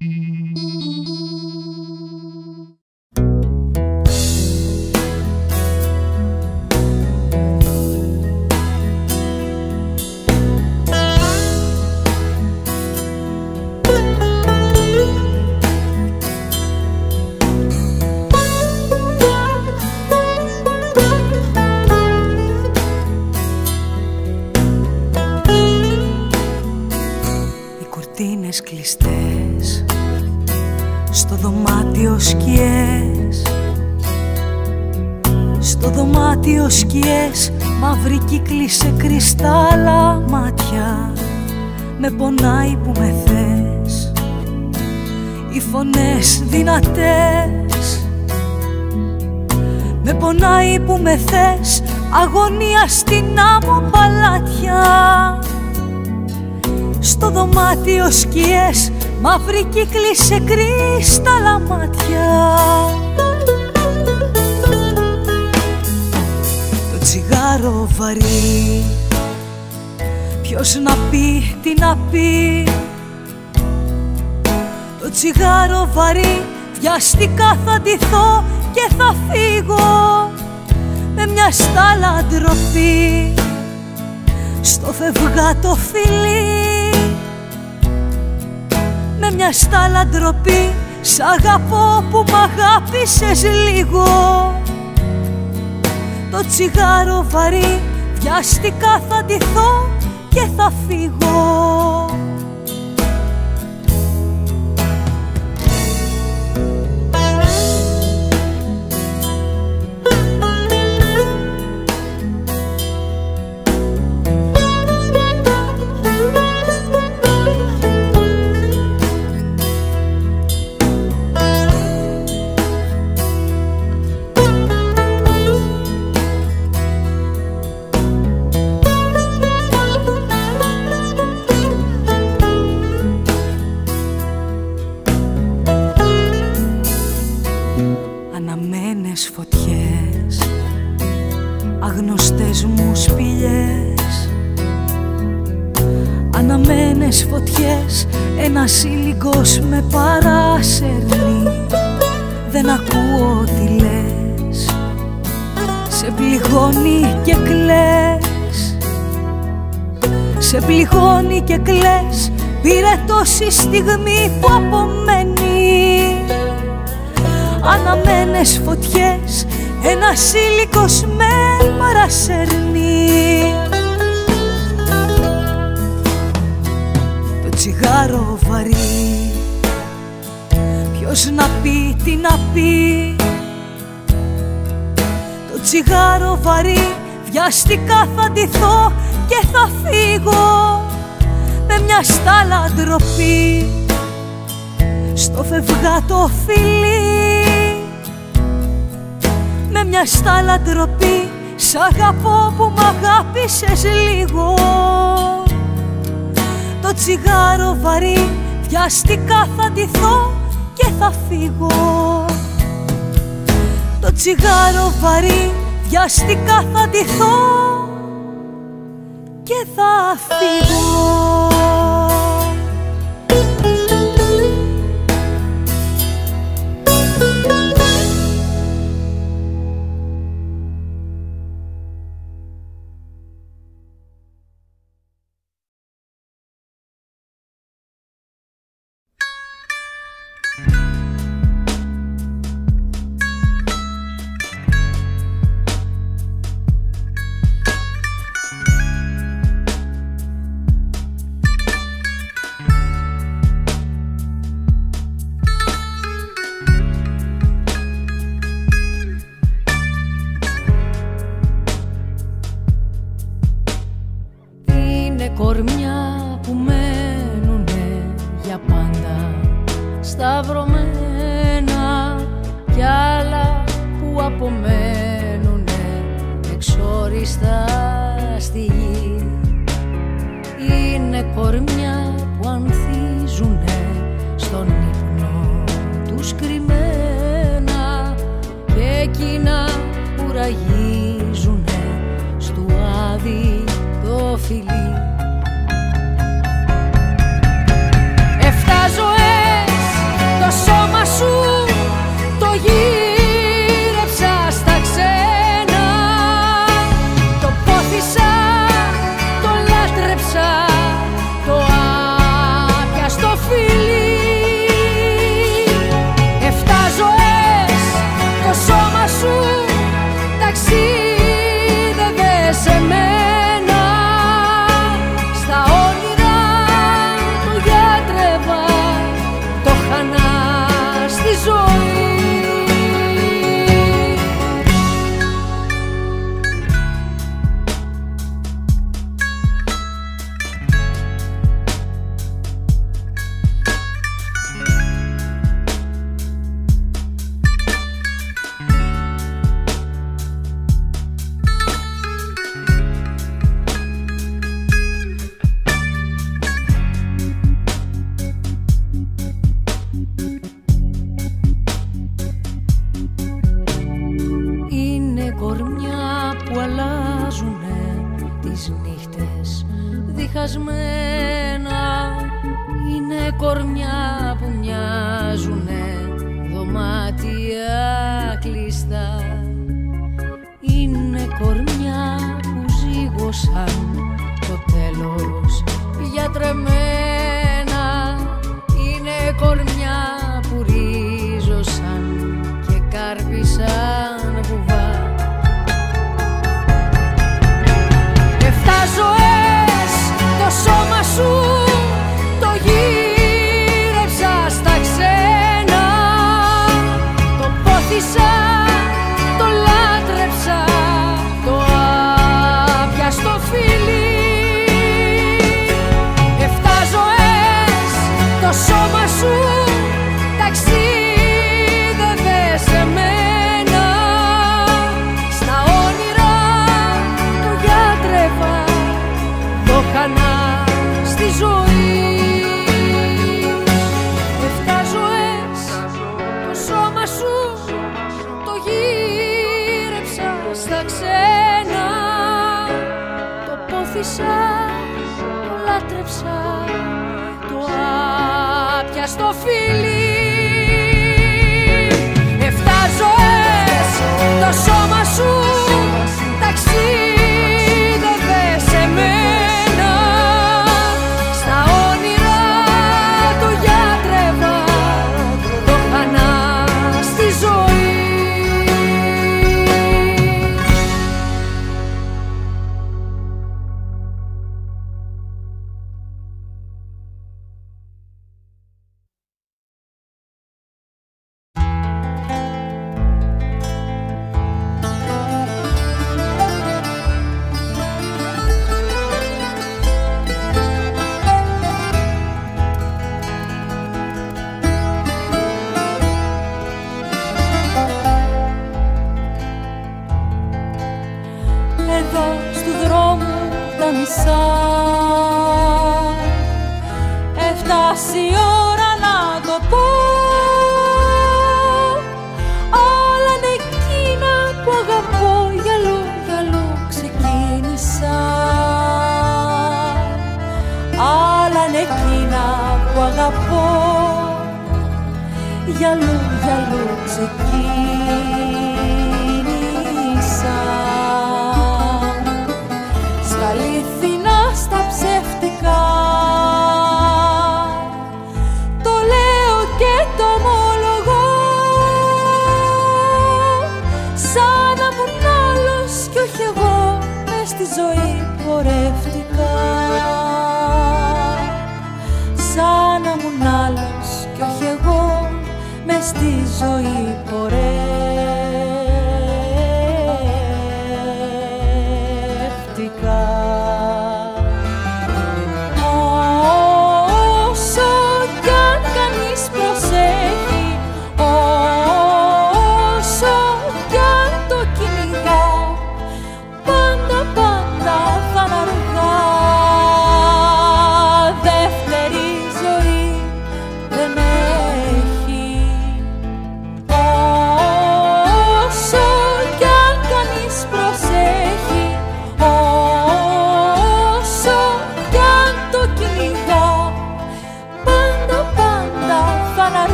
Mm-hmm. Με πονάει που με θες. Οι φωνές δυνατές Με πονάει που με θες. Αγωνία στην άμμο παλάτια Στο δωμάτιο σκιές. Μαύρη κύκλη σε κρύσταλλα μάτια τσιγάρο βαρύ. Ποιος να πει, τι να πει. Το τσιγάρο βαρύ Βιαστικά θα ντυθώ και θα φύγω Με μια στάλα ντροπή. Στο φευγάτο φιλί. Με μια στάλα ντροπή Σ' αγαπώ που μ' αγάπησες λίγο Το τσιγάρο βαρύ. Βιαστικά θα ντυθώ και θα φύγω τόση στιγμή που απομένει Αναμένες φωτιές Ένα σύλλικος με παρασέρνει Το τσιγάρο βαρύ Ποιος να πει, τι να πει. Το τσιγάρο βαρύ Βιαστικά θα ντυθώ και θα φύγω. με μια στάλα ντροπή στο φευγάτο φιλί. Με μια στάλα ντροπή σ' αγαπώ που μ' αγάπησες λίγο. Το τσιγάρο βαρύ βιαστικά θα ντυθώ και θα φύγω. Το τσιγάρο βαρύ βιαστικά θα ντυθώ και θα φύγω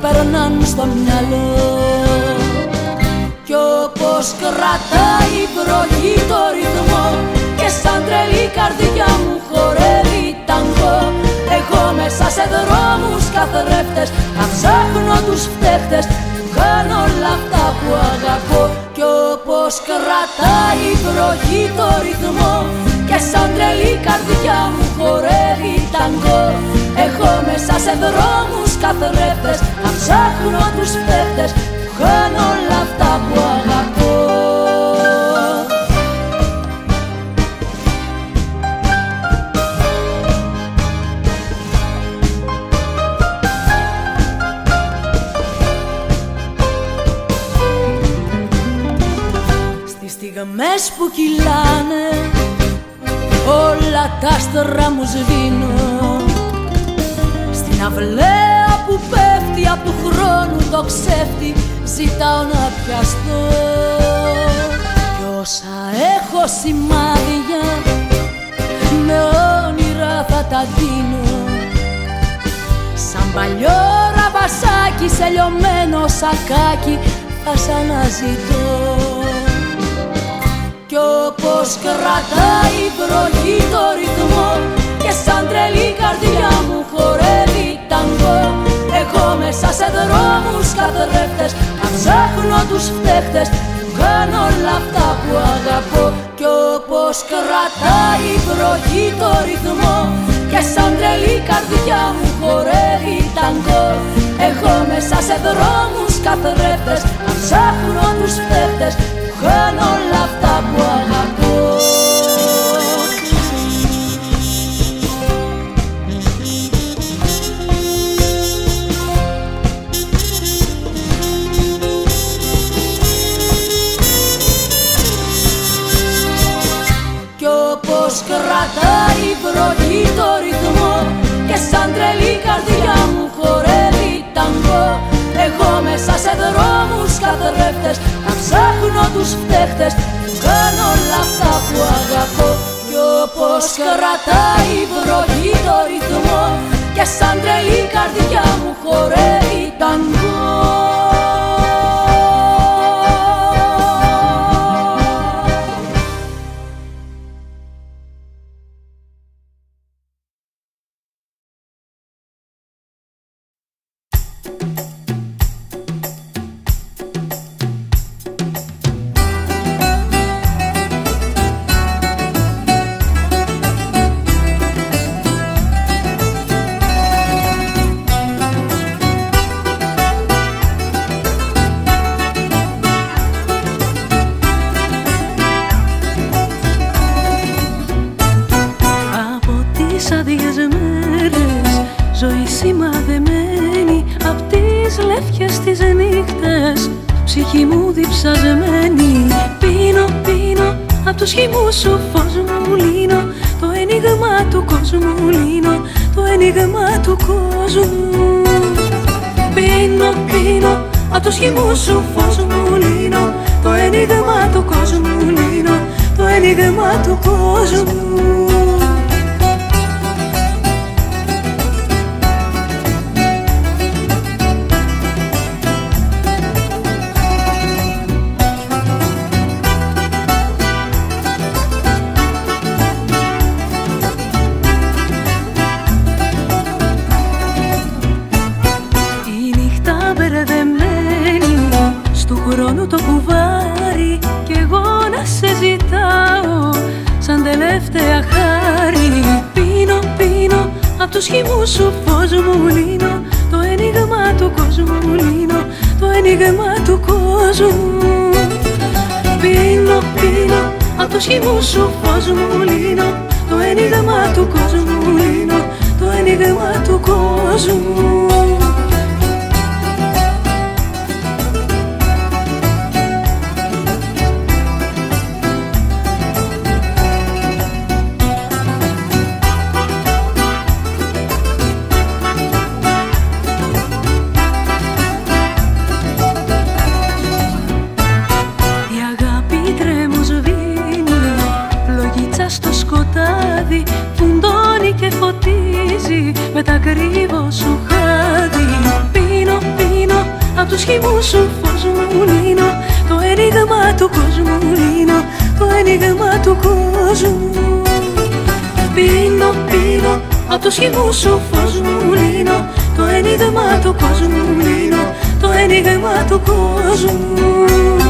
περνάν στο μυαλό. Κι όπως κρατάει η βροχή το ρυθμό Και σαν τρελή καρδιά μου χορεύει ταγκό Εγώ μέσα σε δρόμους καθρέφτες Θα ψάχνω τους φταίχτες Που κάνω όλα αυτά που αγαπώ. Κι όπως κρατάει η βροχή το ρυθμό Και σαν τρελή καρδιά μου χορεύει ταγκό Εγώ μέσα σε δρόμους καθρέφτες Θα ψάχνω τους φταίχτες Κάνω όλα αυτά που αγαπώ. Στις στιγμές που κυλάνε όλα τα άστρα μου σβήνω Στην αυλαία που πέφτει από του χρόνου το ξέφτη ζητάω να πιαστώ. Κι όσα έχω σημάδια με όνειρα θα τα δίνω. Σαν παλιό ραβασάκι σε λιωμένο σακάκι θα σ' αναζητώ. Κι όπως κρατάει η βροχή το ρυθμό και σαν τρελή καρδιά μου χορεύει ταγκό εγώ μέσα σε δρόμους καθρέφτες ψάχνω τους φταίχτες. Που κάνω όλα αυτά που αγαπώ κι όπως κρατάει η βροχή το ρυθμό. Και σαν τρελή καρδιά μου χορεύει ταγκό. Εγώ μέσα σε δρόμους καθρέφτες ψάχνω τους φταίχτες. Που κάνω όλα αυτά που αγαπώ κρατάει η βροχή το ρυθμό και σαν τρελή καρδιά μου χορεύει ταγκό εγώ μέσα σε δρόμους καθρέφτες να ψάχνω τους φταίχτες. Που κάνω όλα αυτά που αγαπώ. Κι όπως κρατάει η βροχή το ρυθμό και σαν τρελή καρδιά μου χορεύει ταγκό τους χυμούς σου φως μου λύνω Το ένιγμα του κόσμου λύνω Το ένιγμα του κόσμου. Πίνω, πίνω Απ' τους χυμούς σου φως μου λύνω Το ένιγμα του κόσμου λύνω Το ένιγμα του κόσμου απ' τους χυμούς σου φως μου λύνω. Το ένιγμα του κόσμου λύνω, το ένιγμα του κόσμου. Πίνω, πίνω, απ' τους χυμούς σου φως μου λύνω. Το ένιγμα του κόσμου λύνω, το ένιγμα του κόσμου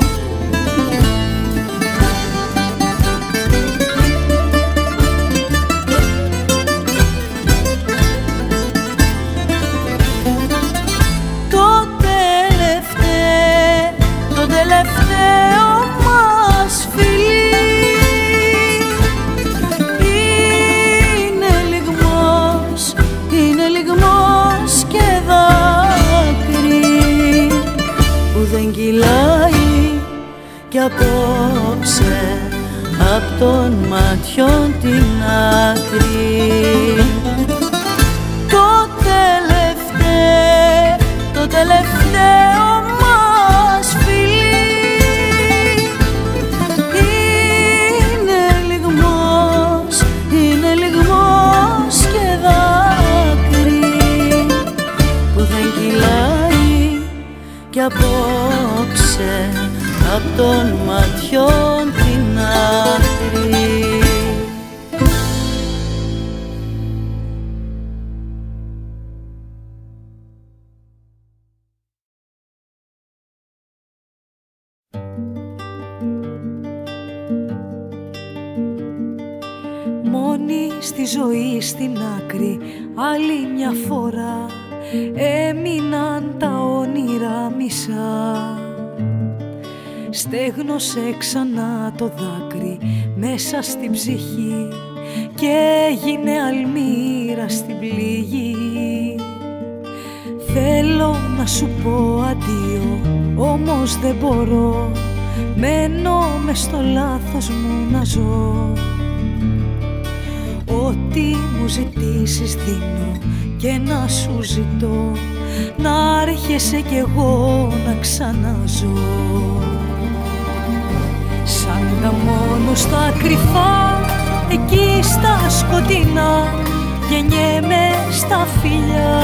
απόψε απ' των ματιών την άκρη ζωή στην άκρη άλλη μια φορά. Έμειναν τα όνειρα μισά. Στέγνωσε ξανά το δάκρυ μέσα στην ψυχή και έγινε αλμύρα στην πληγή. Θέλω να σου πω αντίο, όμως δεν μπορώ. Μένω μες στο λάθος μου να ζω Ό,τι μου ζητήσεις δίνω και να σου ζητώ. Να έρχεσαι κι εγώ να ξαναζώ Σαν τα μόνο στα κρυφά εκεί στα σκοτεινά γεννιέμαι στα φιλιά.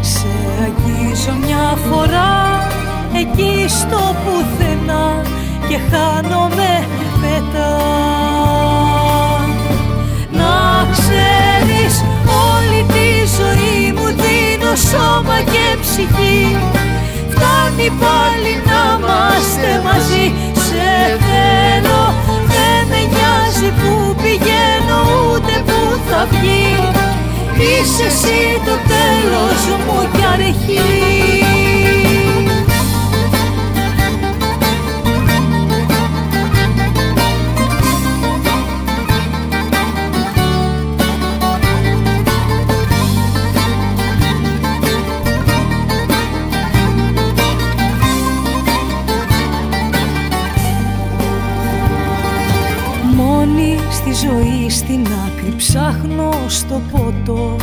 Σε αγγίζω μια φορά εκεί στο πουθενά και χάνομαι μετά. Να ξέρεις όλη τη ζωή μου δίνω σώμα και ψυχή. Φτάνει πάλι να είμαστε μαζί Σε θέλω. Δεν με νοιάζει που πηγαίνω ούτε που θα βγει. Είσαι εσύ το τέλος μου κι αρχή ψάχνω στο ποτό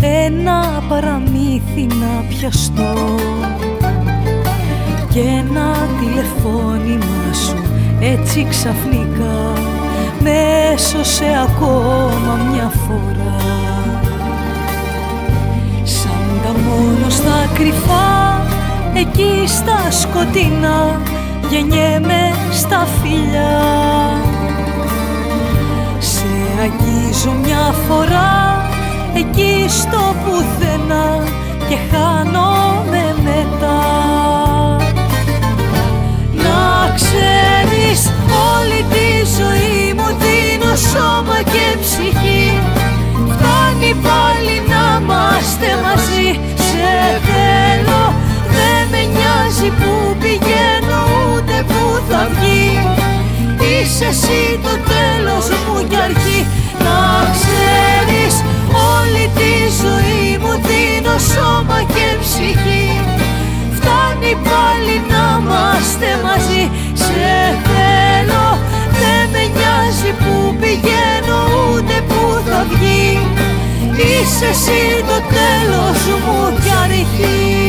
ένα παραμύθι να πιαστώ. Και ένα τηλεφώνημα σου έτσι ξαφνικά με έσωσε ακόμα μια φορά. Σαν τα μόνο στα κρυφά εκεί στα σκοτεινά γεννιέμαι στα φιλιά. σε αγγίζω μια φορά εκεί στο πουθενά και χάνομαι μετά. Να ξέρεις όλη τη ζωή μου δίνω σώμα και ψυχή. Φτάνει πάλι να είμαστε μαζί. Σε θέλω δεν με νοιάζει που πηγαίνω ούτε που θα βγει Είσαι εσύ το τέλος μου κι αρχή. Να ξέρεις όλη τη ζωή μου δίνω σώμα και ψυχή. Φτάνει πάλι να είμαστε μαζί. Σε θέλω δεν με νοιάζει που πηγαίνω ούτε που θα βγει. Είσαι εσύ το τέλος μου κι αρχή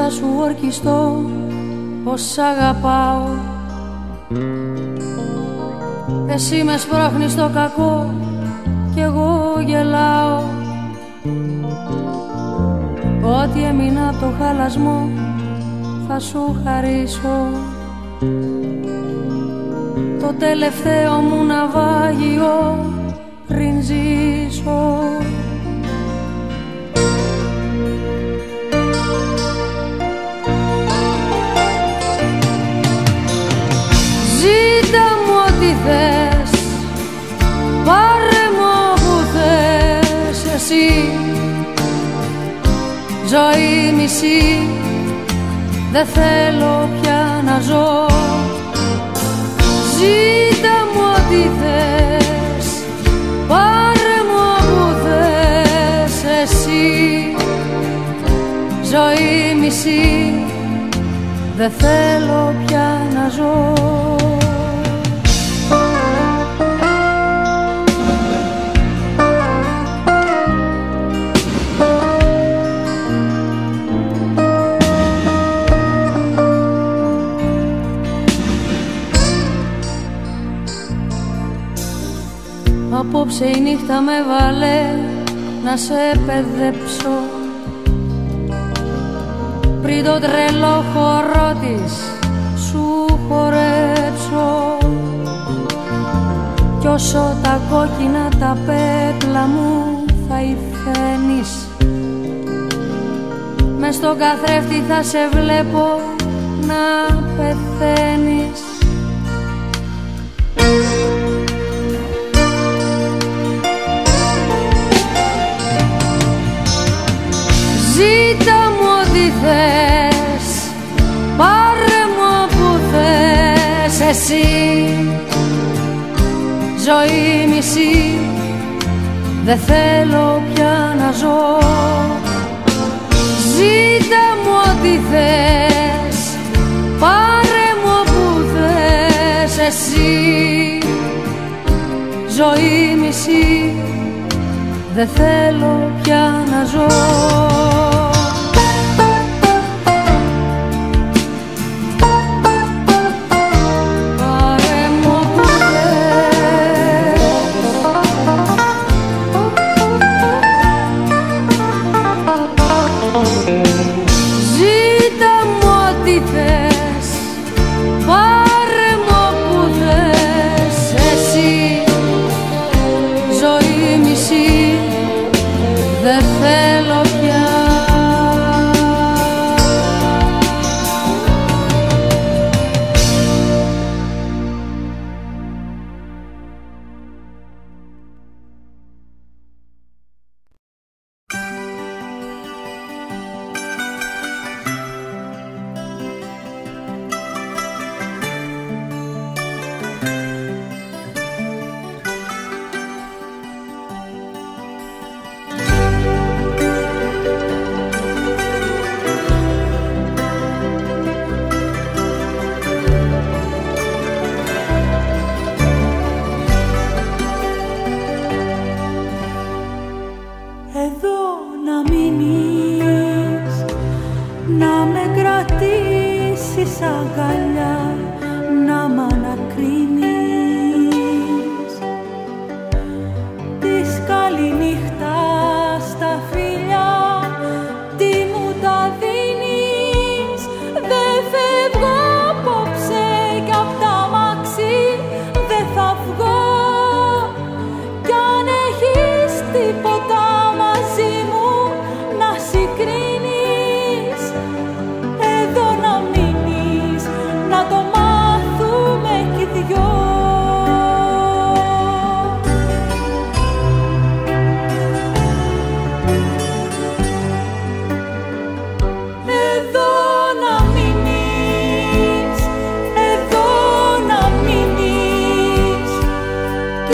θα σου ορκιστώ πως σ' αγαπάω. Εσύ με σπρώχνεις στο κακό κι εγώ γελάω. Ό,τι έμεινα το χαλασμό θα σου χαρίσω. Το τελευταίο μου ναυάγιο πριν ζήσω θες Πάρε μου που θες εσύ. Ζωή μισή δε θέλω πια να ζω. Ζήτα μου ό,τι θες. Πάρε μου που θες εσύ. Ζωή μισή δε θέλω πια να ζω. Απόψε η νύχτα με βάλε να σε παιδέψω. Πριν το τρελό χορό της σου χορέψω. Κι όσο τα κόκκινα τα πέπλα μου θα υφαίνεις μες στον καθρέφτη θα σε βλέπω να πεθαίνεις εσύ Ζωή μισή Δεν θέλω πια να ζω. Ζήτα μου ό,τι θες Πάρε μου όπου θες εσύ. Ζωή μισή δεν θέλω πια να ζω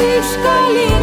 escolhi.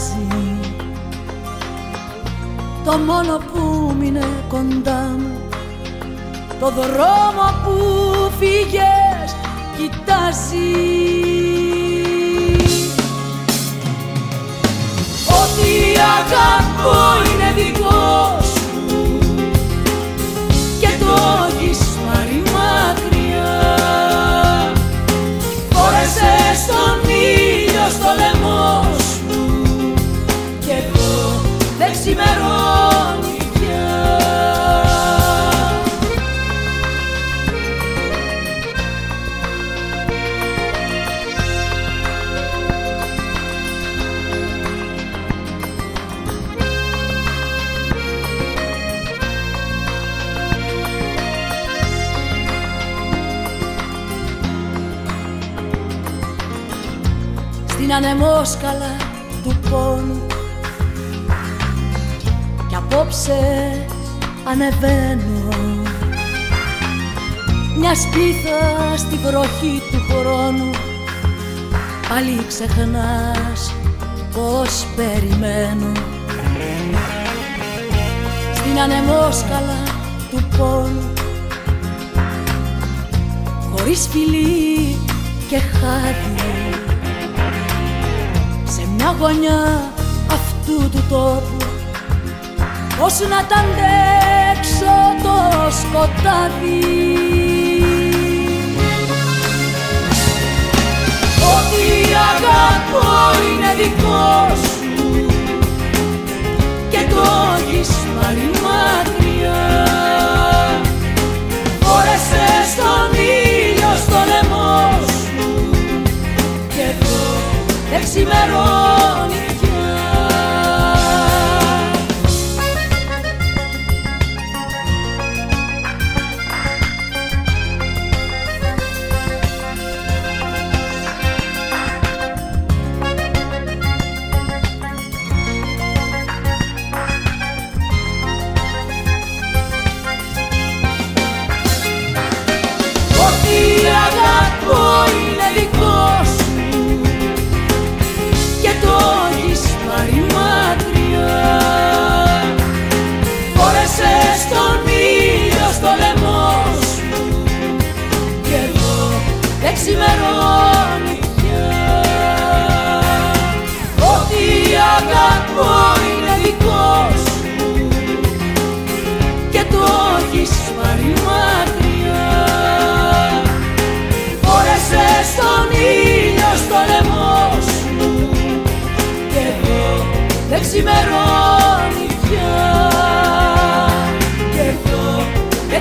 Στάζει Το μόνο που μείνε κοντά μου Το δρόμο που φύγες κοιτάζει στην ανεμόσκαλα του πόνου. Κι απόψε ανεβαίνω. Μια σπίθα στη βροχή του χρόνου. Πάλι ξεχνάς πως περιμένω. Στην ανεμόσκαλα του πόνου. Χωρίς φιλί και χάδι μια γωνιά αυτού του τόπου. Πώς να τα αντέξω το σκοτάδι. Ό,τι αγαπώ είναι δικό σου και το έχεις πάρει μακριά Φόρεσε στον δεν ξημερώνει δεν ξημερώνει πια. Και εδώ δεν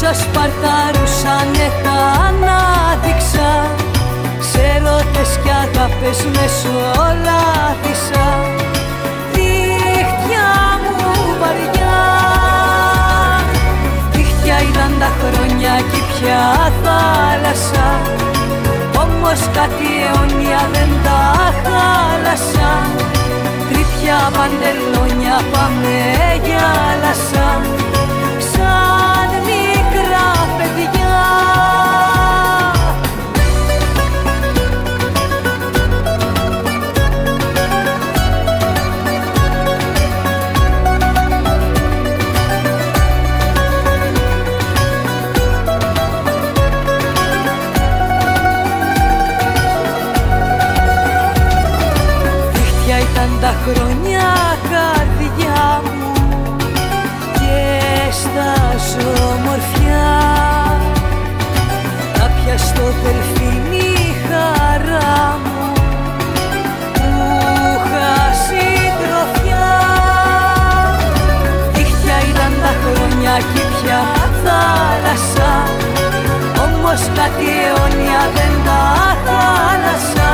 όσα σπαρτάρουσανε τα ανάδειξα. Σε ρώτες κι αγάπες μεσολάβησα Δίχτυα μου βαριά. Δίχτυα ήταν τα χρόνια κι πια θάλασσα Όμως κάτι αιώνια δεν τα χάλασα. Τρίπια παντελόνια πάμε γυάλασαν σαν τα χρόνια καρδιά μου και στάζω ομορφιά Κάποια στο δελφίνι χαρά μου που είχα συντροφιά. Δίχτυα ήταν τα χρόνια κι πια θάλασσα όμως κάτι αιώνια δεν τα θάλασσα.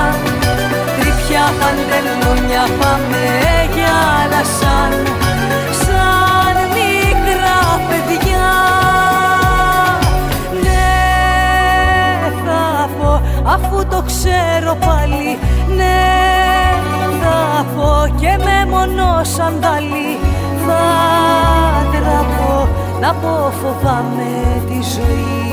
Τρίπια παντελόνια πάμε γυάλασαν σαν μικρά παιδιά. Ναι θα πω αφού το ξέρω πάλι. Ναι θα πω και με μονό σαντάλι. Θα τραπώ να πω φοβάμαι τη ζωή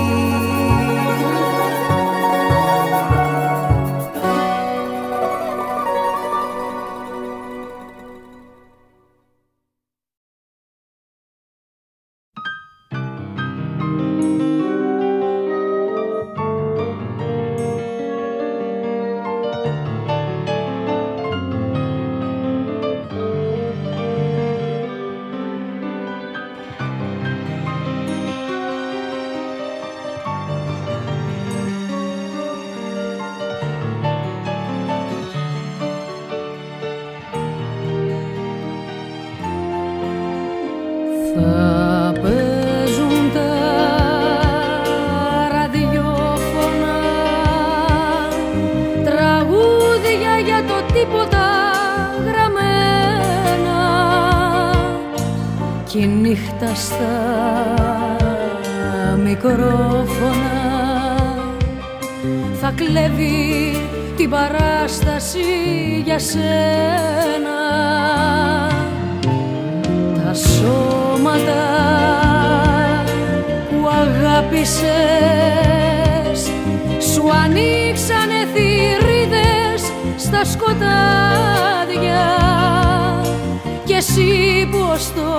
πως τώρα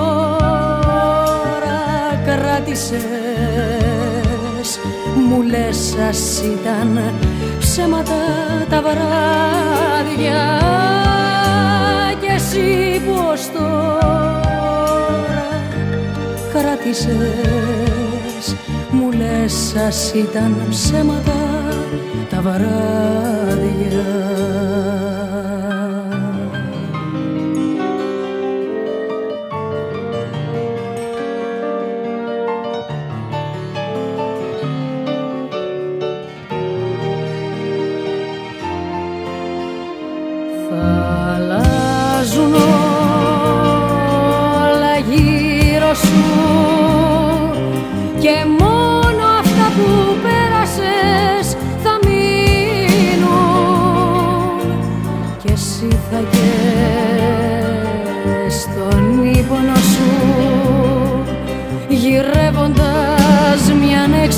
κράτησες μου λες ας ήταν ψέματα τα βράδια. Κι εσύ πως τώρα κράτησες μου λες ας ήταν ψέματα τα βράδια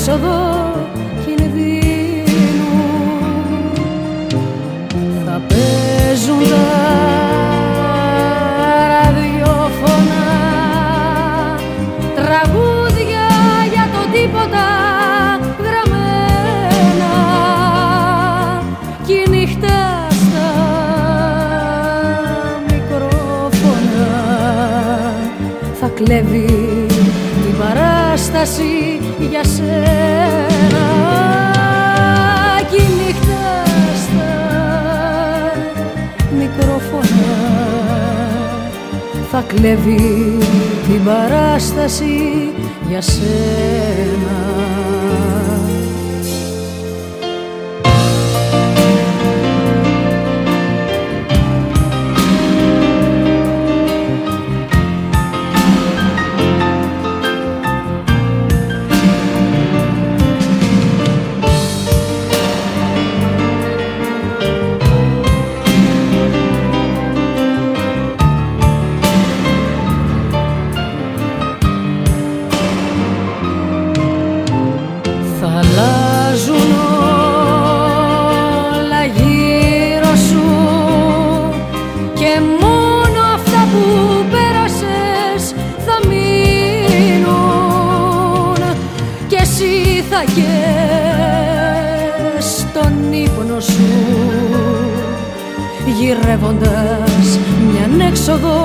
έξοδο κινδύνου. Θα παίζουν τα ραδιόφωνα τραγούδια για το τίποτα γραμμένα. Κι η νύχτα στα μικρόφωνα θα κλέβει παράσταση κλέβει την παράσταση για σένα γυρεύοντας μια έξοδο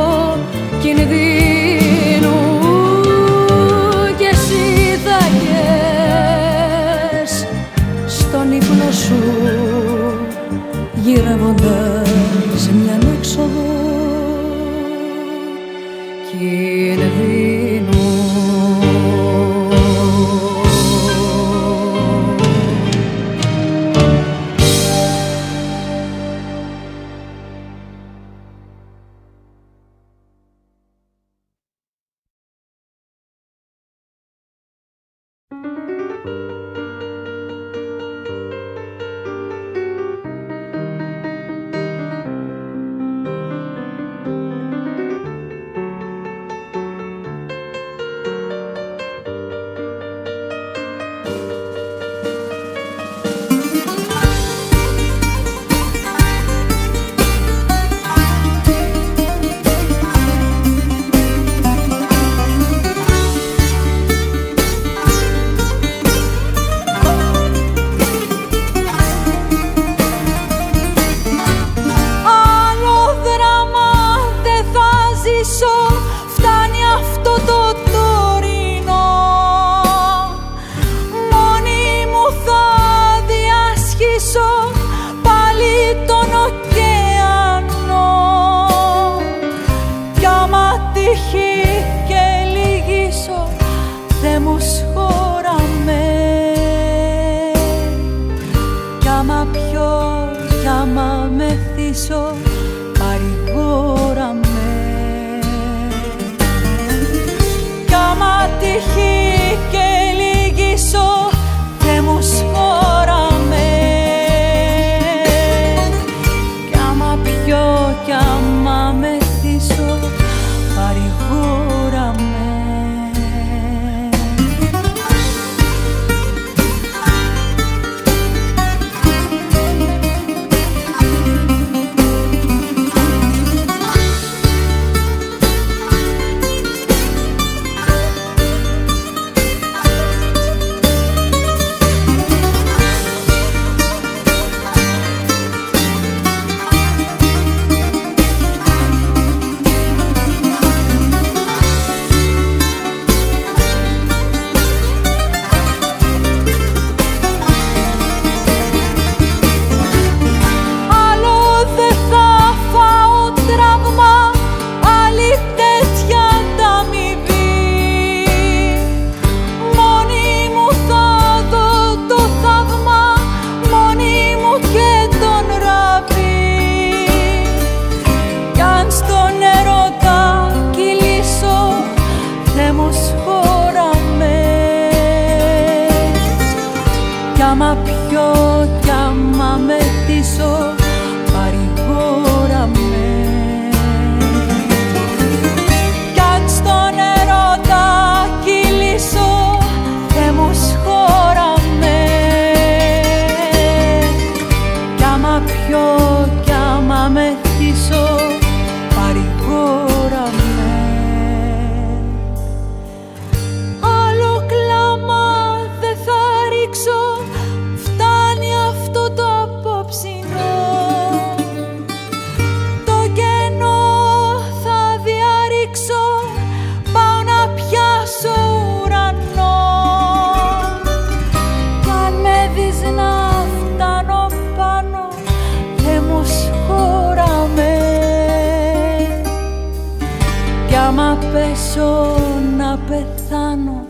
άμα πέσω να πεθάνω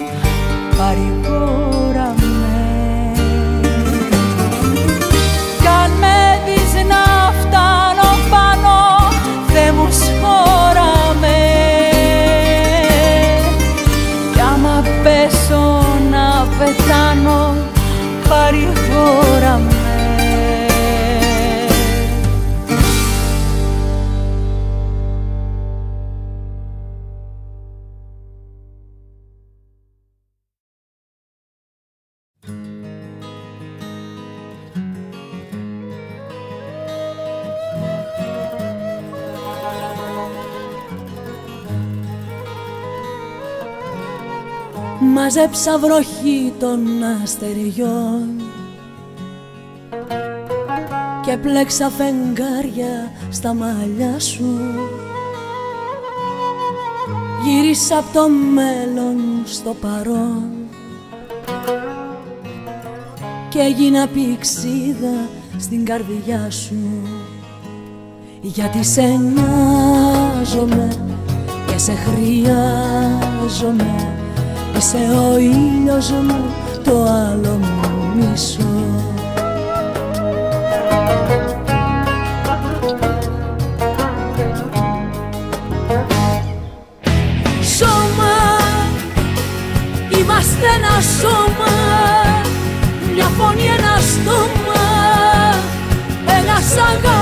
παρηγόρα με Μάζεψα βροχή των αστεριών. Και πλέξα φεγγάρια στα μαλλιά σου. Γύρισα από το μέλλον στο παρόν. Και έγινα πηξίδα στην καρδιά σου. Γιατί σε νοιάζομαι και σε χρειάζομαι Είσαι ο ήλιος μου, το άλλο μου μισό. Σώμα, είμαστε ένα σώμα. Μια φωνή, ένα στόμα, ένας αγαπώ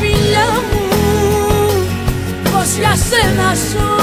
φιλιά μου πως για σένα ζω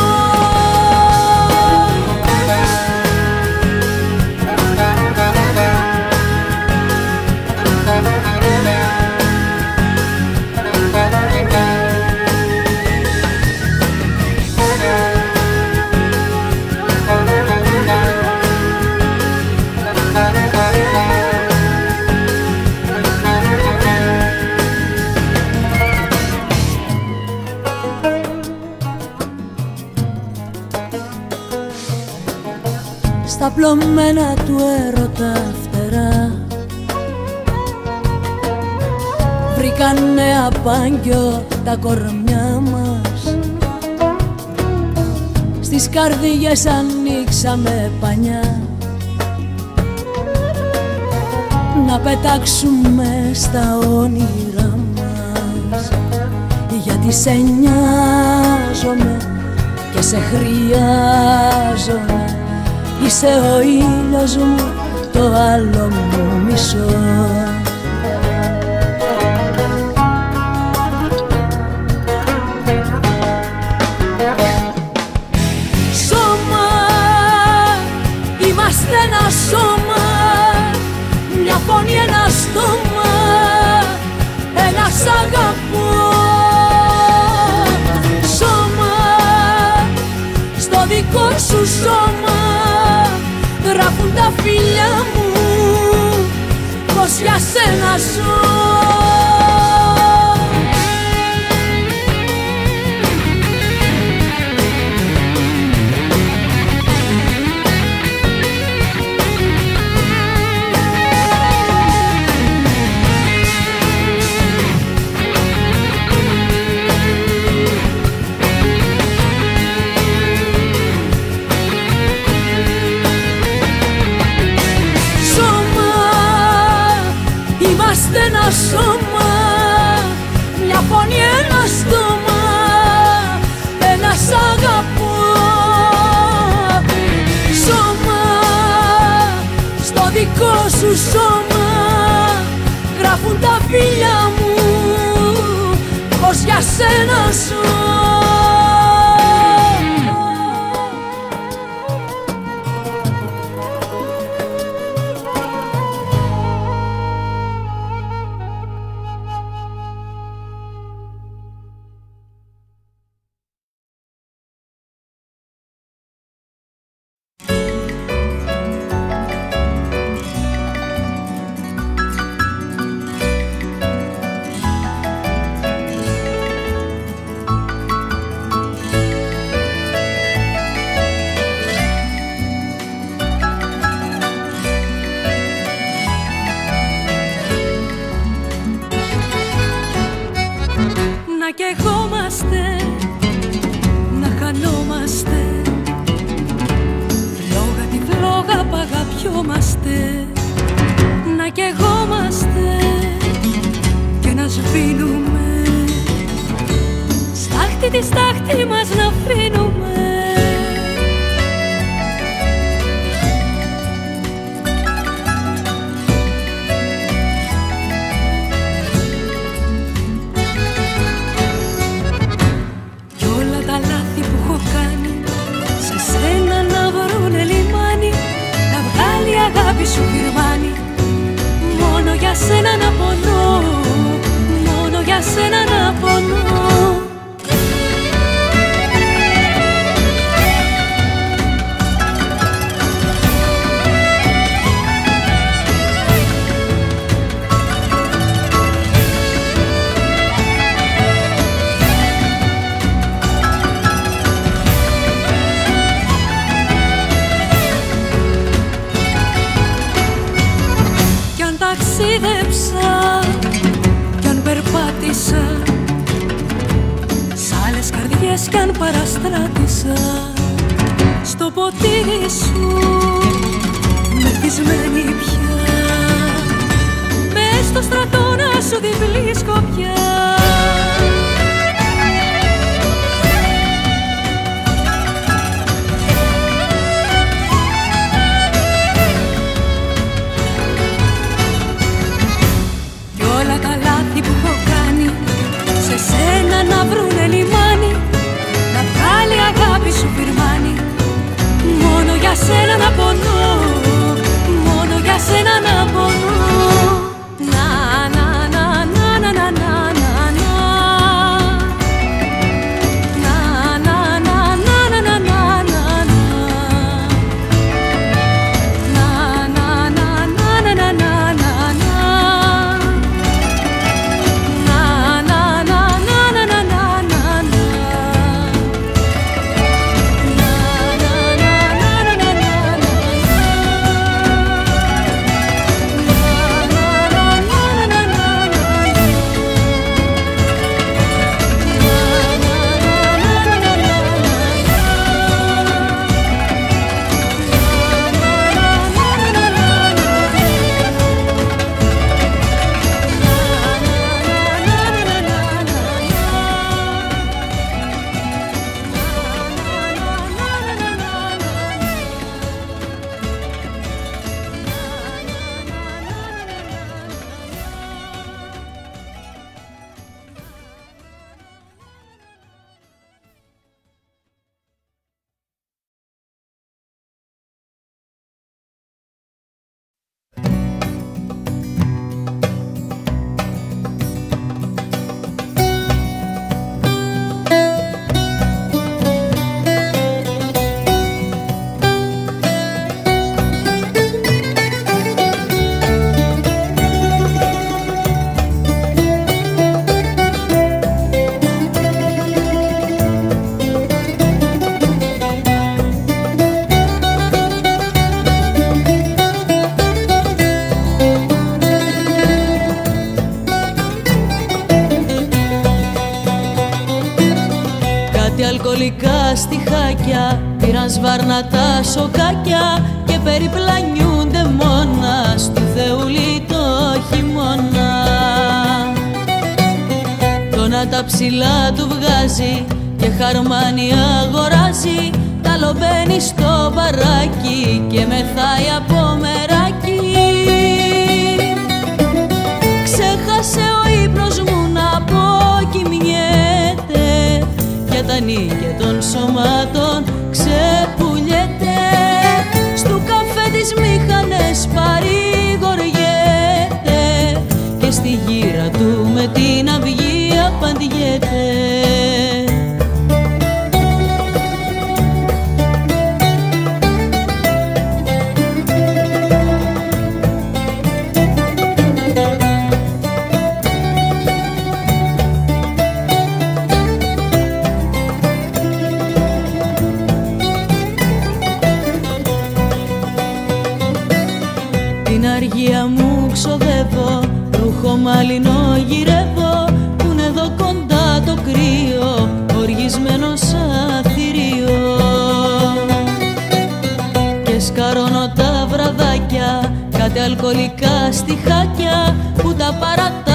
στα πλωμένα του έρωτα φτερά. Βρήκανε απάγγιο τα κορμιά μας. Στις καρδιές ανοίξαμε πανιά. Να πετάξουμε στα όνειρά μας. Γιατί σε νοιάζομαι και σε χρειάζομαι Είσαι ο ήλιος μου, το άλλο μου μισό. Σώμα, είμαστε ένα σώμα Μια φωνή, ένα στόμα, ένας αγαπώ. Σώμα, στο δικό σου σώμα γράφουν τα φιλιά μου. Πως για σένα ζω σένα σένα να πονώ και σκαρώνω τα βραδάκια κάτι αλκοολικά στιχάκια που τα παρατάω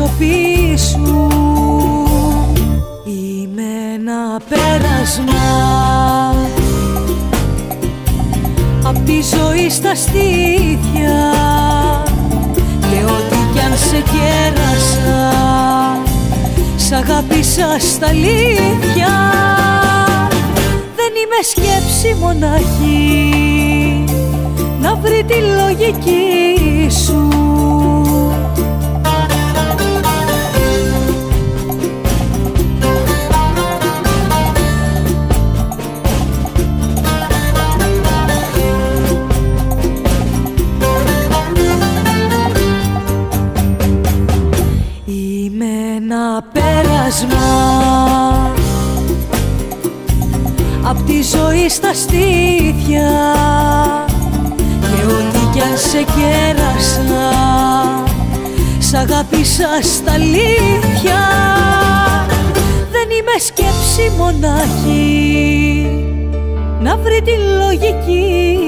σιωπή σου Είμαι ένα πέρασμα. Απ' τη ζωή στα στήθια. Και ό,τι κι αν σε κέρασα Σ' αγάπησα στα αλήθεια. Δεν είμαι σκέψη μοναχή Να βρει τη λογική σου. Απ' τη ζωή στα στήθια Και ό,τι κι αν σε κέρασα Σ' αγάπησα στα αλήθεια. Δεν είμαι σκέψη μονάχη Να βρει τη λογική.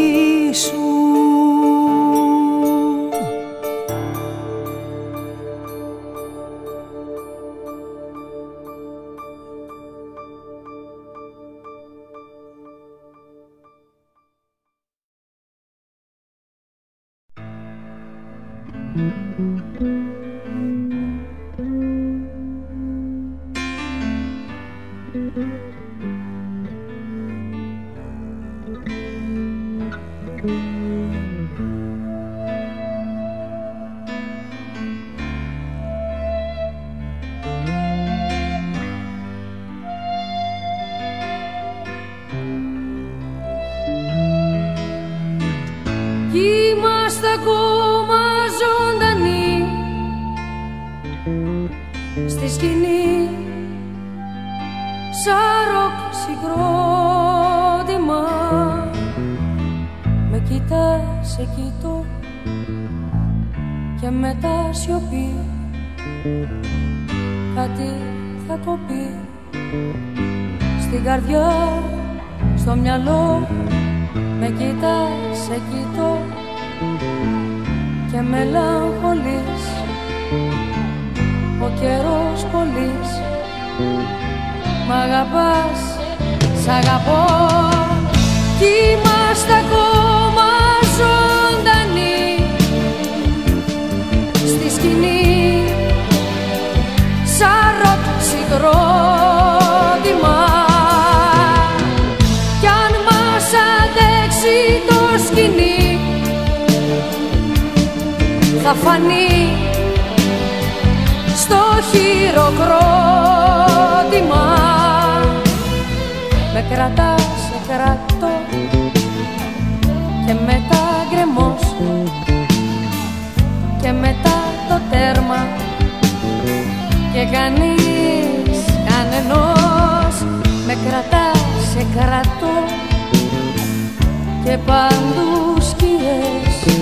και παντού σκιές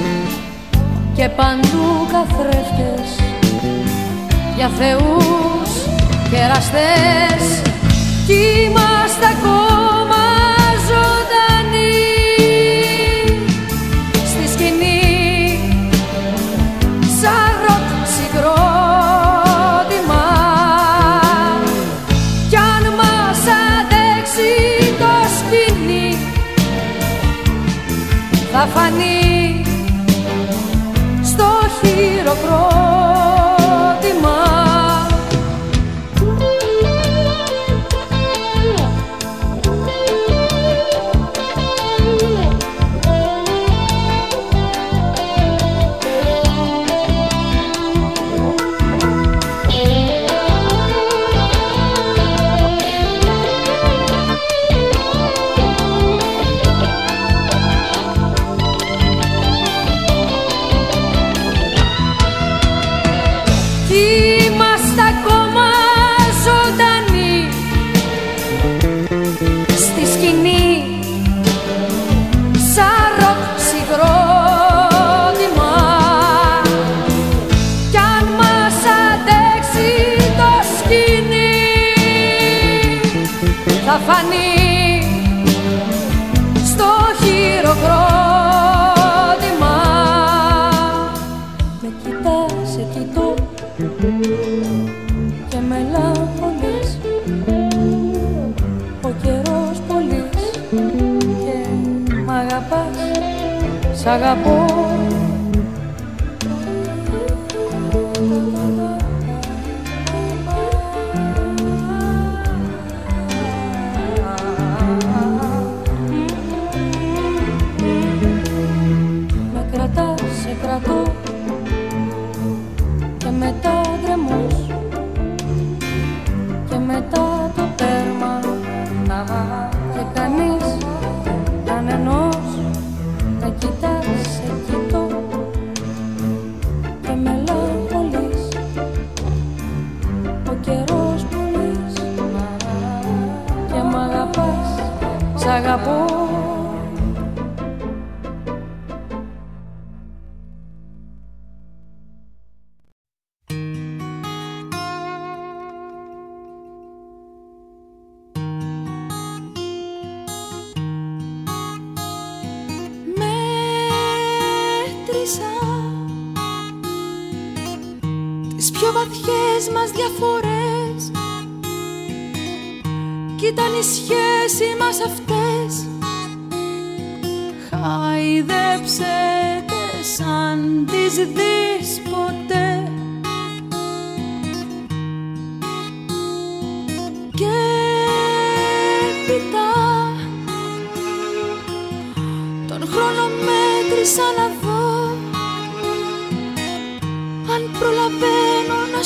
και παντού καθρέφτες. Για θεούς και ραστές κι είμαστε ακόμα αγαπώ.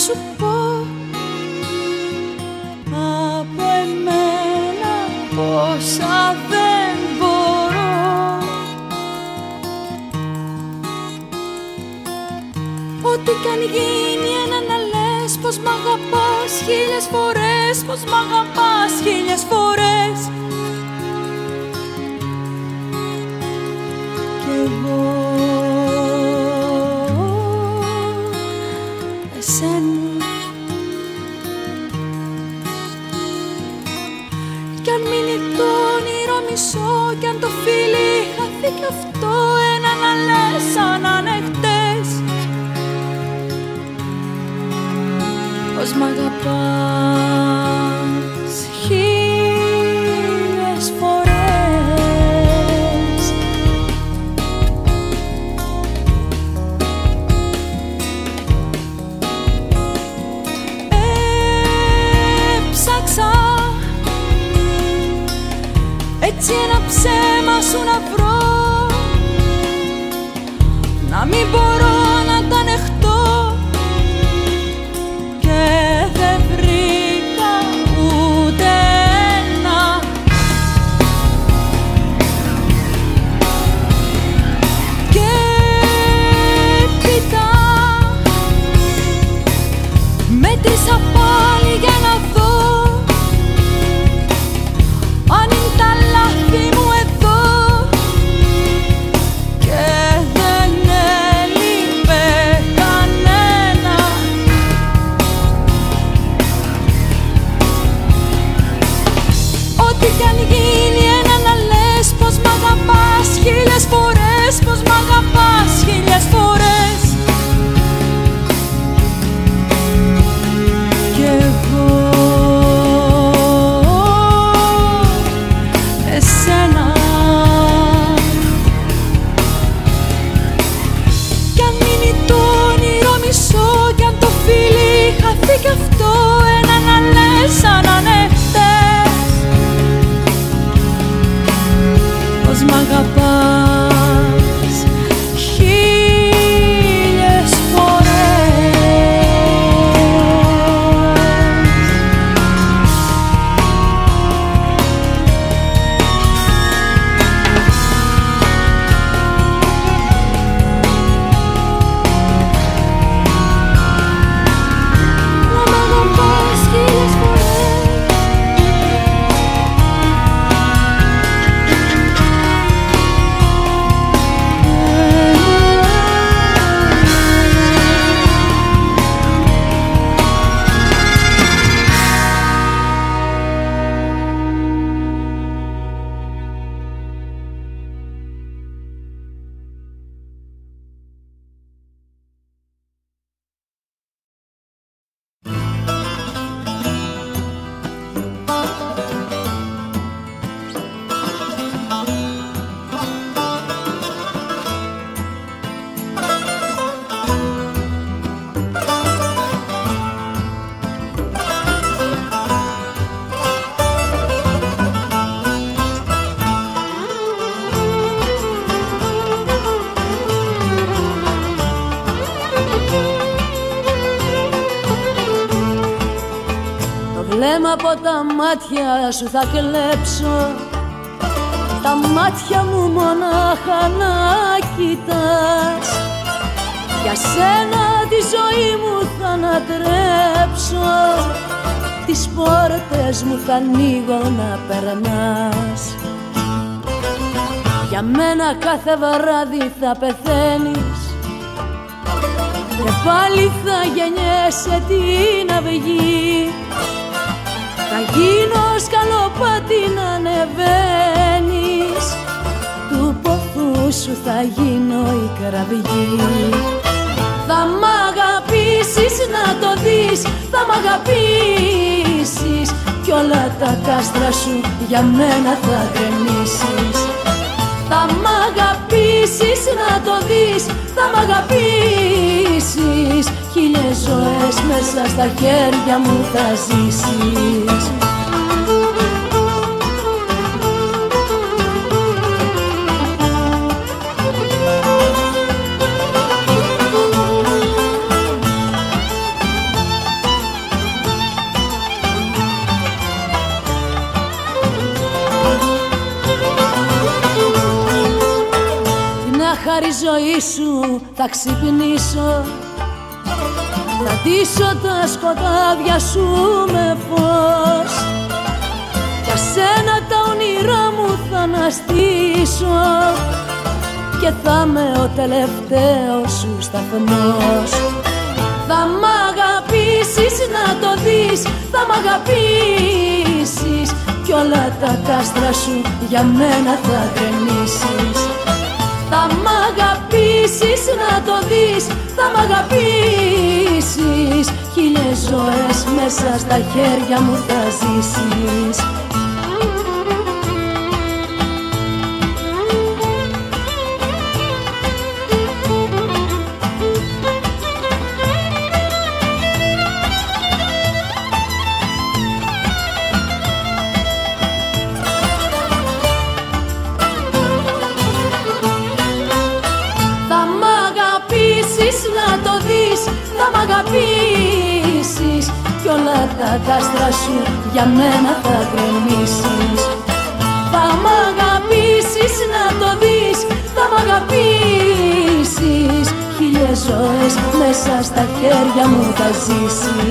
σου πω. Από εμένα πόσα δεν μπορώ. Ό,τι κι αν γίνει ένα να λες πως μ' αγαπάς χίλιες φορές πως μ' αγαπάς χίλιες φορές. Μάτια σου θα κλέψω. Τα μάτια μου μονάχα να κοιτάς. Για σένα τη ζωή μου θα ανατρέψω. Τις πόρτες μου θα ανοίγω να περνάς. Για μένα κάθε βράδυ θα πεθαίνεις. Και πάλι θα γεννιέσαι την αυγή θα γίνω σκαλοπάτι να ανεβαίνεις. Του ποθού σου θα γίνω η κραυγή Θα μ' αγαπήσεις να το δεις Θα μ' αγαπήσεις. Κι όλα τα κάστρα σου για μένα θα γκρεμίσεις. Θα μ' αγαπήσεις να το δεις Θα μ' αγαπήσεις Χίλιες ζωές μέσα στα χέρια μου θα ζήσεις. Την άχαρη ζωή σου θα ξυπνήσω Θα ντύσω τα σκοτάδια σου με φως. Για σένα τα όνειρά μου θα αναστήσω Και θα με ο τελευταίος σου σταθμός. Θα μ' αγαπήσεις να το δεις Θα μ' αγαπήσεις Κι όλα τα κάστρα σου για μένα θα κρεμίσεις Θα μ' αγαπήσεις να το δεις Θα μ' αγαπήσεις. Χίλιες ζωές μέσα στα χέρια μου θα ζήσεις τα κάστρα σου για μένα θα γκρεμίσεις Θα μ' αγαπήσεις να το δεις Θα μ' αγαπήσεις. Χίλιες ζωές μέσα στα χέρια μου θα ζήσεις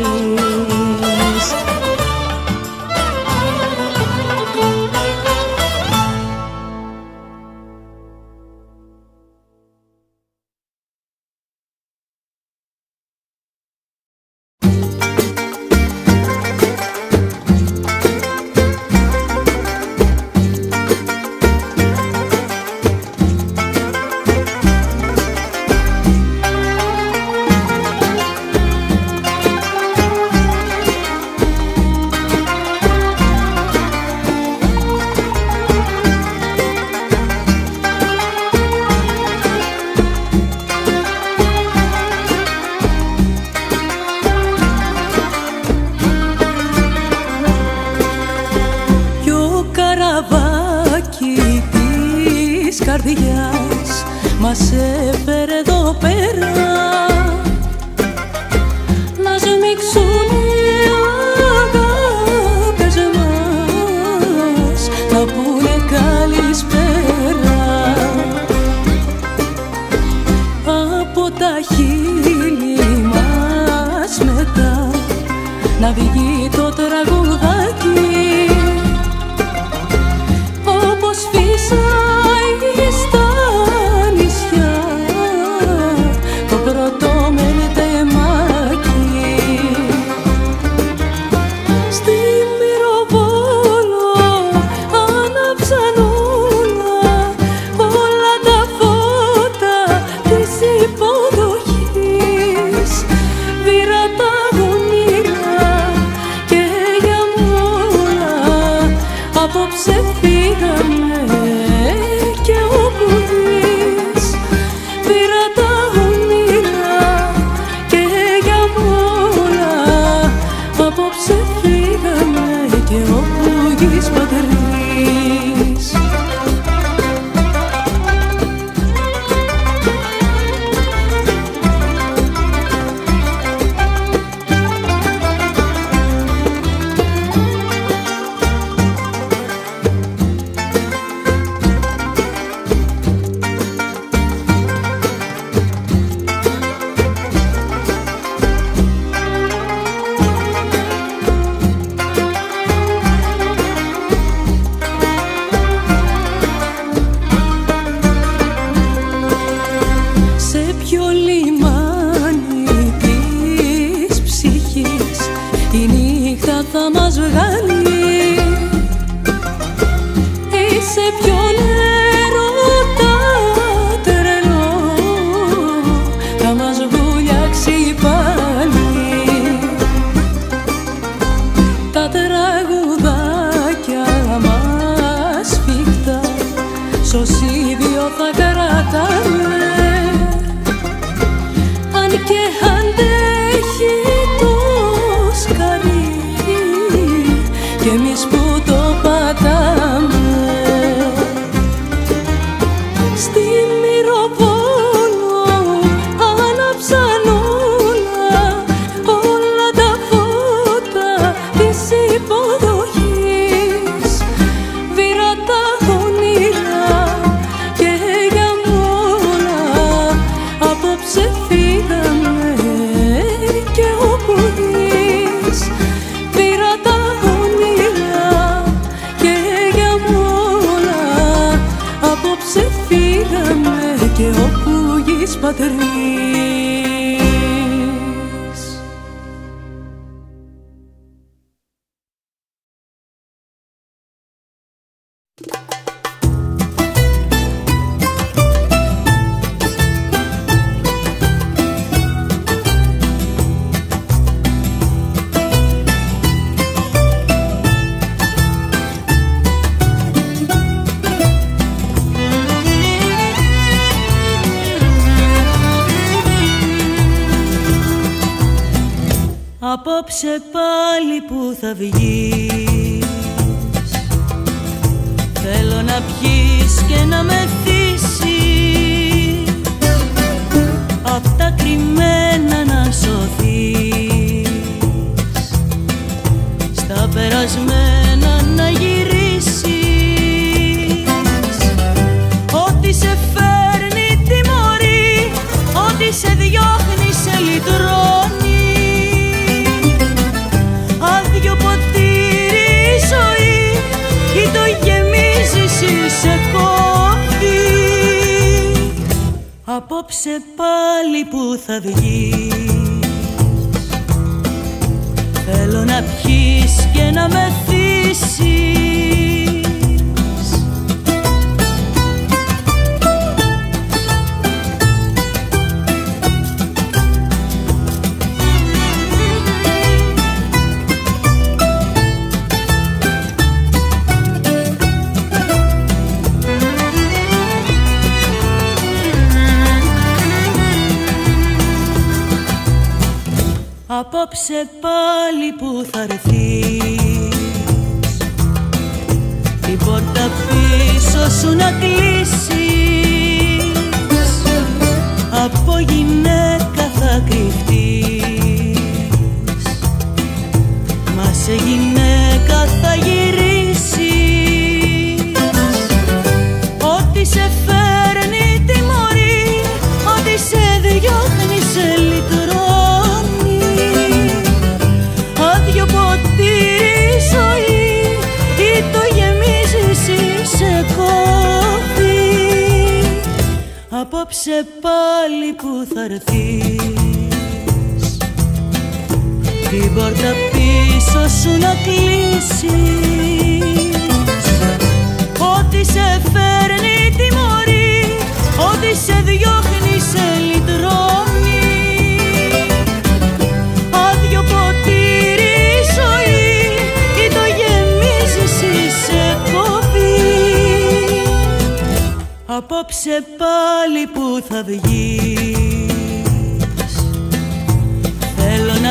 Madrid. Απόψε πάλι που θα βγεις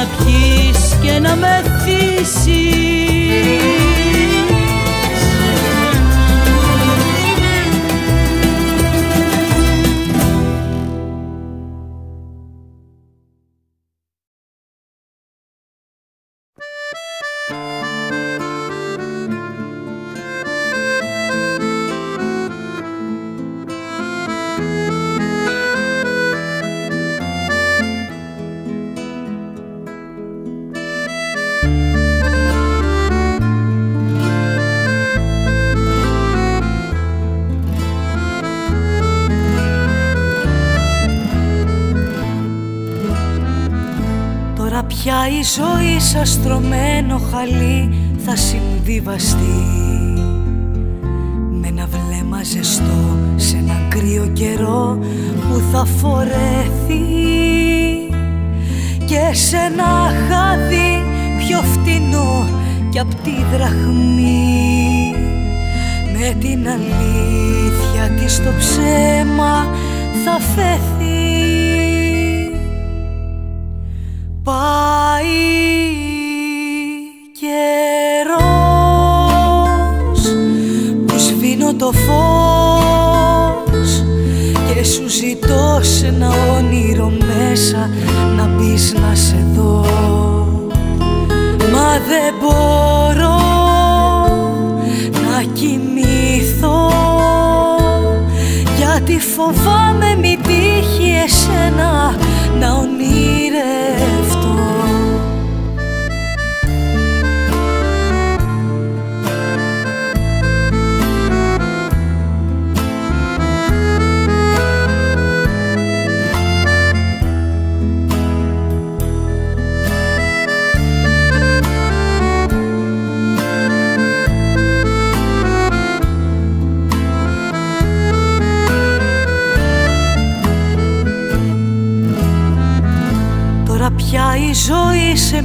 να πιείς και να μεθύσεις η ζωή σας στρωμένο χαλί θα συμβιβαστεί. Με ένα βλέμμα ζεστό σε έναν κρύο καιρό που θα φορεθεί και σε ένα χάδι πιο φτηνό κι απ' τη δραχμή. Με την αλήθεια της το ψέμα θα φέθει. Πάει καιρός. Που σβήνω το φως και σου ζητώ σε ένα όνειρο μέσα να μπεις να σε δω. Μα δεν μπορώ να κοιμηθώ γιατί φοβάμαι μη τύχει εσένα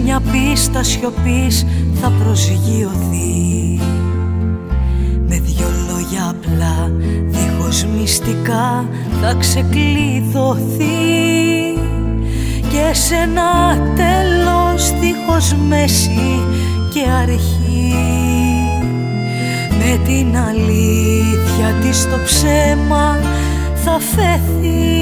μια πίστα σιωπής θα προσγειωθεί. Με δυο λόγια απλά, δίχως μυστικά θα ξεκλειδωθεί. Και σε ένα τέλος δίχως μέση και αρχή. Με την αλήθεια της το ψέμα θα φέθει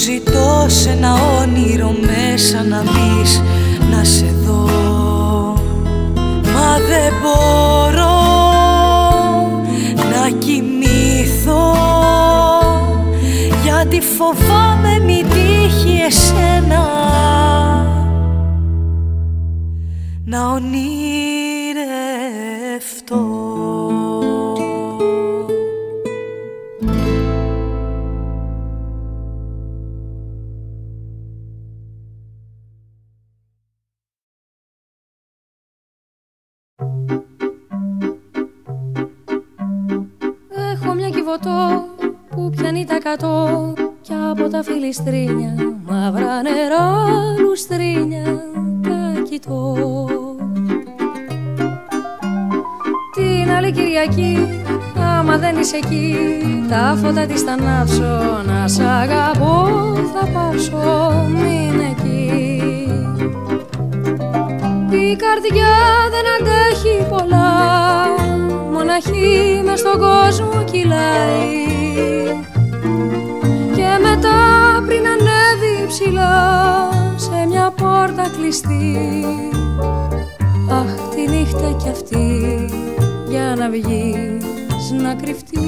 ζητώ σε ένα όνειρο μέσα να μπεις να σε δω. Μα δεν μπορώ να κοιμηθώ γιατί φοβάμαι μην τύχει εσένα. Να ονειρευτώ πιάνει τα κατώ Κι από τα φιλιστρίνια μαύρα νερά λουστρίνια τα κοιτώ Την άλλη Κυριακή άμα δεν είσαι εκεί Τα φώτα της θα ανάψω να σ' αγαπώ θα πάψω μην εκεί. Η καρδιά δεν αντέχει πολλά Μοναχή μες στον κόσμο κυλάει ψηλά Σε μια πόρτα κλειστή. Αχ τη νύχτα κι αυτή Για να βγεις να κρυφτείς.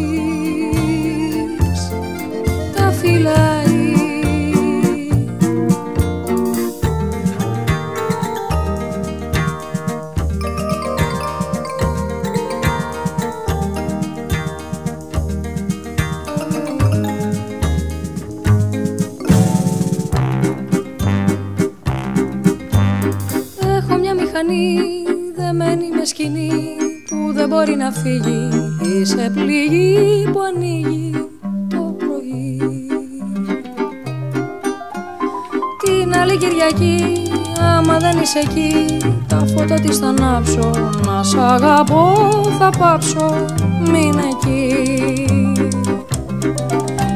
Τα φυλάει μηχανή δεμένη με σκηνή που δεν μπορεί να φύγει. Είσαι πληγή που ανοίγει το πρωί. Την άλλη Κυριακή άμα δεν είσαι εκεί Τα φώτα της θα ανάψω. Να σ' αγαπώ θα πάψω μην εκεί.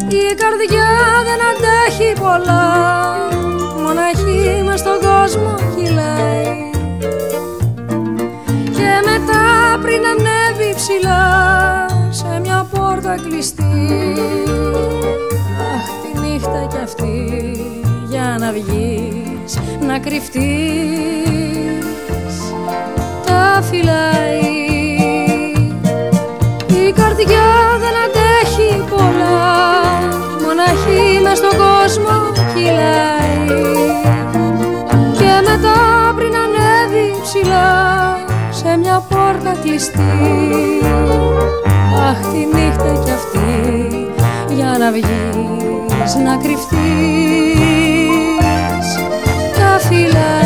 Η καρδιά δεν αντέχει πολλά Μοναχή μες στον κόσμο κυλάει πριν ανέβει ψηλά Σε μια πόρτα κλειστή. Αχ τη νύχτα κι αυτή Για να βγεις να κρυφτείς. Τα φυλάει. Η καρδιά δεν αντέχει πολλά Μοναχή μες στον κόσμο κυλάει. Και μετά πριν ανέβει ψηλά Σε μια πόρτα κλειστή Αχ τη νύχτα κι αυτή Για να βγεις να κρυφτείς. Τα φυλάει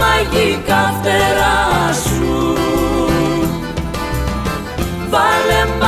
μαγικά φτερά σου. Βάλε μ'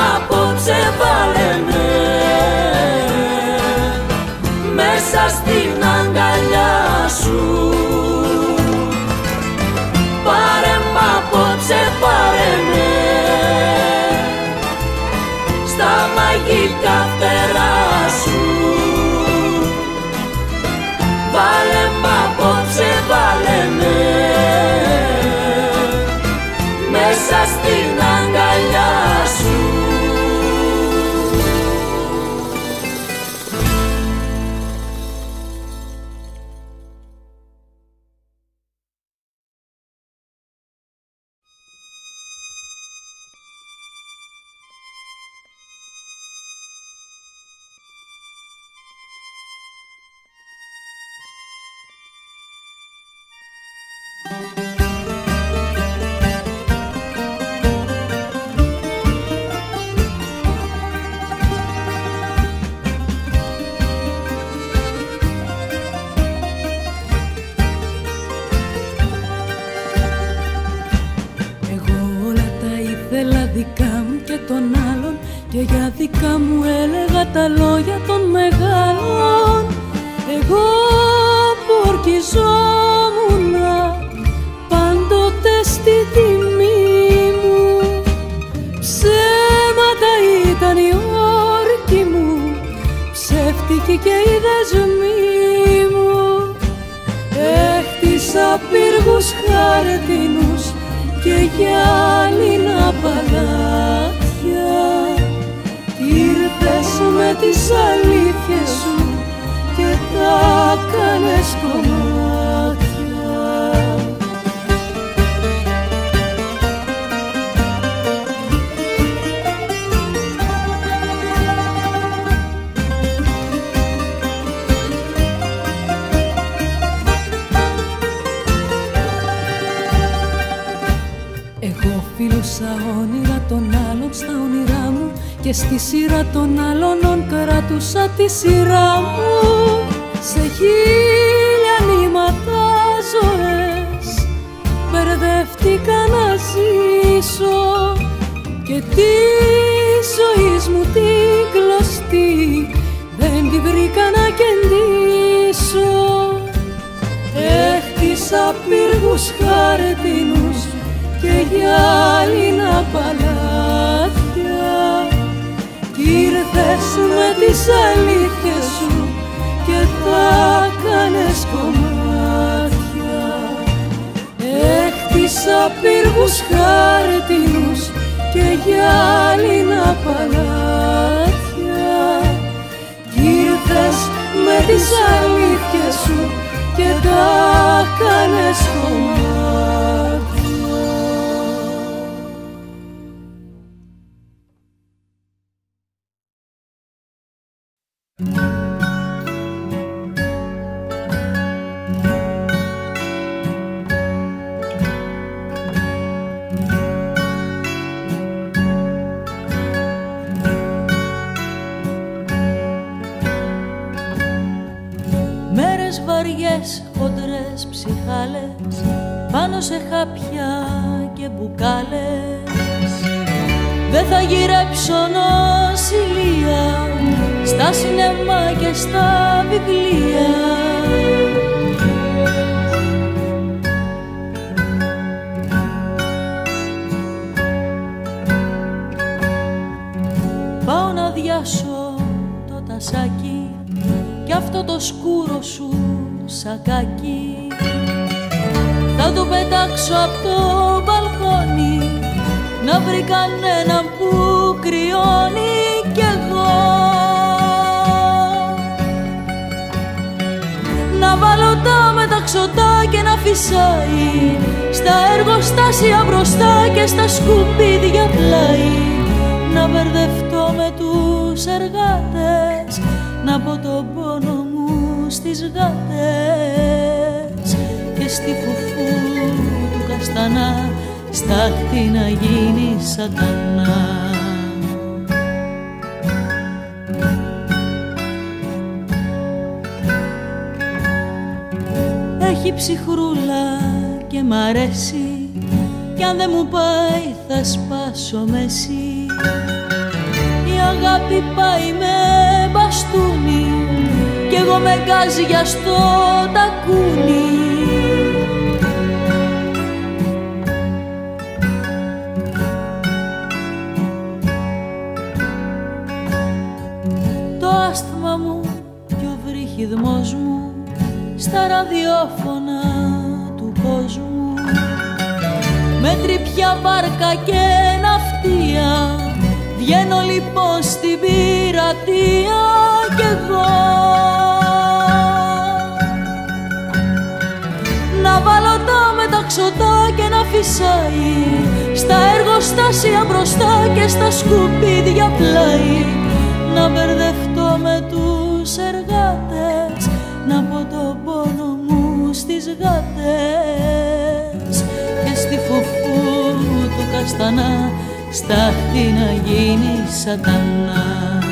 για πύργους χαρτινούς και γυάλινα παλάτια. Ήρθες με τις αλήθειες σου και τα κάνες κομμάτια. στα όνειρα των άλλων, στα όνειρά μου και στη σειρά των άλλων κρατούσα τη σειρά μου σε χίλια νήματα ζωές μπερδεύτηκα να ζήσω και τη ζωή μου την κλωστή. δεν την βρήκα να κεντήσω έχτισα πύργους χάρτινους και γυάλινα παλάτια. Κι ήρθες με τις αλήθειες σου και τα κάνες κομμάτια. Έχτισα πύργους χάρτινους και γυάλινα παλάτια. Κι ήρθες με τις αλήθειες σου και τα κάνες κομμάτια. Μέρες βαριές, χοντρές, ψυχάλες πάνω σε χάπια και μπουκάλες. Δεν θα γυρέψω νόσοι τα σινεμά και στα βιβλία. Πάω να διάσω το τασάκι και αυτό το σκούρο σου σακάκι. Θα το πετάξω από το μπαλκόνι να βρει κανέναν που κρυώνει και εγώ. Τα μεταξωτά και να φυσάει. Στα εργοστάσια μπροστά και στα σκουπίδια πλάι. Να μπερδευτώ με τους εργάτες να πω τον πόνο μου στις γάτες. Και στη φουφού του καστανά στάχτη να γίνει σατανά Έχει ψυχρούλα και μ' αρέσει. Κι αν δεν μου πάει θα σπάσω μέση. Η αγάπη πάει με μπαστούνι κι εγώ με γκάζια στο τακούνι. Το άσθμα μου και ο βρύχιδμός μου στα ραδιόφωνα με τρυπιά βάρκα και ναυτία. Βγαίνω λοιπόν στην πειρατεία κι εγώ. Να βάλω τα μεταξωτά και να φυσάει. Στα εργοστάσια μπροστά και στα σκουπίδια πλάι. Να μπερδευτώ με τους του καστανά στάχτη να γίνει σατανά.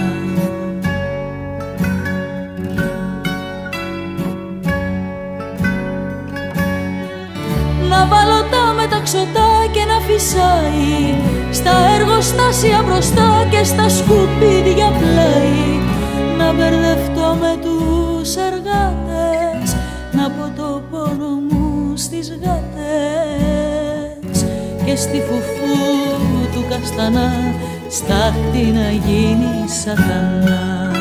Να βάλω τα μεταξωτά και να φυσάει Στα εργοστάσια μπροστά και στα σκουπίδια πλάι. Να μπερδευτώ με τους στη φουφού του καστανά Στάχτη να γίνει σατανά